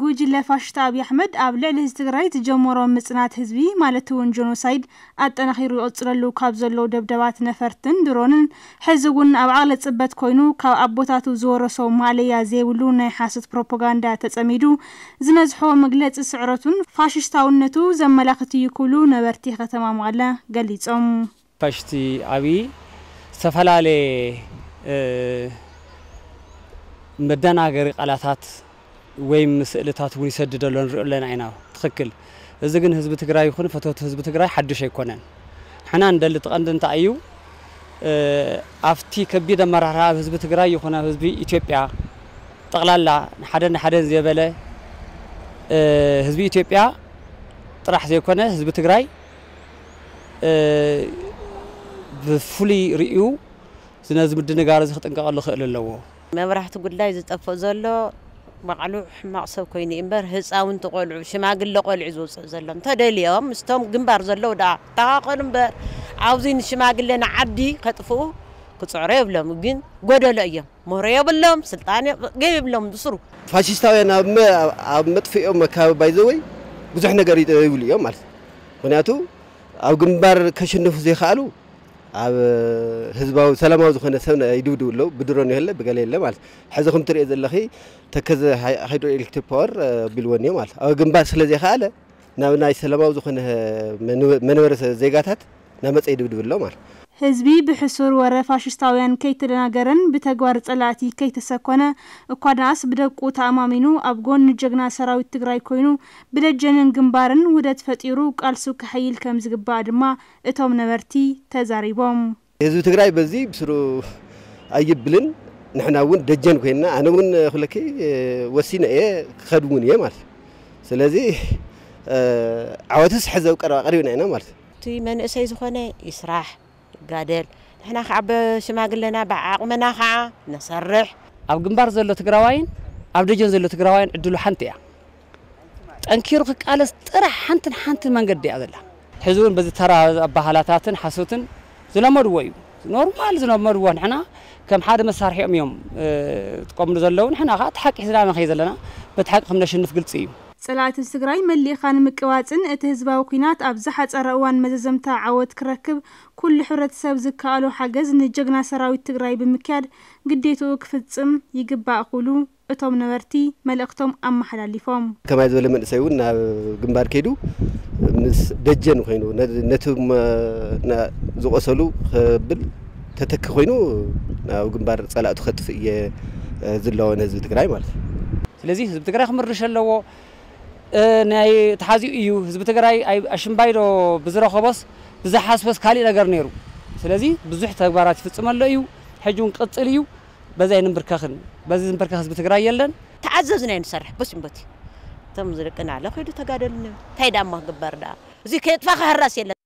ጉጅለ ፋሽስት ኣብዪ ኣሕመድ ኣብ ልዕሊ ህዝቢ ትግራይ ዝጀመሮ ምፅናት ህዝቢ ማለት እውን ጀኖሳይድ ኣጠናኺሩ ይቅፅለሉ ካብ ዘለዉ ደብደባት ነፈርትን ድሮንን ሕዚ እውን ኣብ ዓቕለ ፅበት ኮይኑ ካብ ኣቦታቱ ዝወረሶ ማለያ ዘይብሉ ናይ ሓሰት ፕሮፓጋንዳ ተፀሚዱ ዝነዝሖ መግለፂ ስዕረቱን ፋሽስታውነቱ ዘመላኽት እዩ ክብሉ ነበርቲ ከተማ መቐለ ገሊፆም ፋሽስቲ ኣብዪ ዝተፈላለየ መደናገሪ ቃላታት ويم مسئلتات وني سدد لون لنا عنا تخكل إذا جن هزب تجرى يخون فتوة هزب تجرى حد شيء يكونن حنا عند اللي تقند أنت أيو أفتي كبيرة مرة راب هزب تجرى يخون هزب إثيوبيا تغلال لا حدا حدا زيبلة هزب إثيوبيا طرح زي يكون هزب تجرى بفولي ريو زين هزب الدنيا جارز خطن قال له خير للو ما راح تقول لا إذا تفضل له معلو حما عصب كويني إمبر هز أو أنت قول عش ما قل له قول عزوز زلم تدلي يوم مستم جنبار زلوا دع تاقل إمبر عاوزين شما قل لنا عدي خطفوه كنت عريب لهم جن قدر الأيام مريب لهم سلطان جيب لهم بصرو فاشيستا أنا ما ما تفي أم كاب بيزوي بزحنا قريت أولي يوم مرت بناتو أو جنبار كشنف زي خالو ኣብ ህዝባዊ ሰላማዊ ዝኾነ ሰብ ይድብድብ ኣለው ብድሮ የለ ብገለ የለ ማለት ሕዚ ከም ትሪኦ ዘለኺ ተከዘ ሃይድሮኤሌክትሪክ ፓወር ኣቢልዎን እዮም ማለት ኣብ ግንባር ስለ ዘይከኣለ ናብ ናይ ሰላማዊ ዝኾነ መንበረ ዜጋታት ናብ መፀ ይድብድብ ኣሎ ማለት ህዝቢ ብሕሱር ወረ ፋሽስታውያን ከይተደናገረን ብተግባር ጸላእቲ ከይተሰኮነ እኳ ደኣስ ብደቁ ተኣማሚኑ ኣብ ጎኒ ጀግና ሰራዊት ትግራይ ኮይኑ ብደጀንን ግንባርን ውደት ፈጢሩ ቃልሱ ክሐይል ከም ዝግባእ ድማ እቶም ነበርቲ ተዛሪቦም ህዝቢ ትግራይ በዚ ብስሩ ኣይብልን ንሕና እውን ደጀን ኮይንና ኣነ እውን ክለኪ ወሲነ እየ ክኸድ እውን እየ ማለት ስለዚ ዓወትስ ሕዘብ ቀረባ ቀሪብና ኢና ማለት እቲ መንእሰይ ዝኾነ ይስራሕ قادل احنا عب شماقلنا بعقمنا خا نصرح اب جنبار زلو تقراوين اب دجن زلو تقراوين عدلو حنتيا تنكيرو قالس ترى حنت حنت ما نقد يا ذلا حزون بز ترى بهالاتاتن حسوتن زلو مروي نورمال زلو مروا احنا كم حاد مسارح يوم يوم تقوم زلو احنا غات حق حزنا ما خيزلنا بتحقق من شنف قلت سيم ፀላእቲ ትግራይ መሊእኻ ንምቅባፅን እቲ ህዝባዊ ኩናት ኣብ ዝሓፀረ እዋን መዘዘምታ ዓወት ክረክብ ኩሉ ሕብረተሰብ ዝከኣሎ ሓገዝ ንጀግና ሰራዊት ትግራይ ብምክያድ ግዴትኡ ክፍፅም ይግባእ ክብሉ እቶም ነበርቲ መልእኽቶም ኣመሓላሊፎም ከማይ ዝበለ መንእሰይ እውን ናብ ግንባር ከይዱ ምስ ደጀን ኮይኑ ነቶም ዝቆሰሉ ክብል ተተኪ ኮይኑ ናብ ግንባር ፀላእቱ ከጥፍ እየ ዘለዎን ህዝቢ ትግራይ ማለት እዩ ስለዚ ህዝቢ ትግራይ ክምርሽ ኣለዎ ናይ ተሓዚኡ እዩ ህዝቢ ትግራይ ኣሽምባይዶ ብዝረኸቦስ ብዝሓስበስ ካሊእ ነገር ነይሩ ስለዚ ብዙሕ ተግባራት ይፍፅም ኣሎ እዩ ሕጂ እውን ቅፅል እዩ በዛ ይንብርከኽን በዚ ዝንብርከኽ ህዝቢ ትግራይ የለን ተዓዘዝና እዩ ንሰርሕ በስምበት እቶም ዝርቅና ኣሎ ከይዱ ተጋደሉ እንታይ ዳማ ክግበር ዳ እዚ ከየጥፋ ክህራስ የለን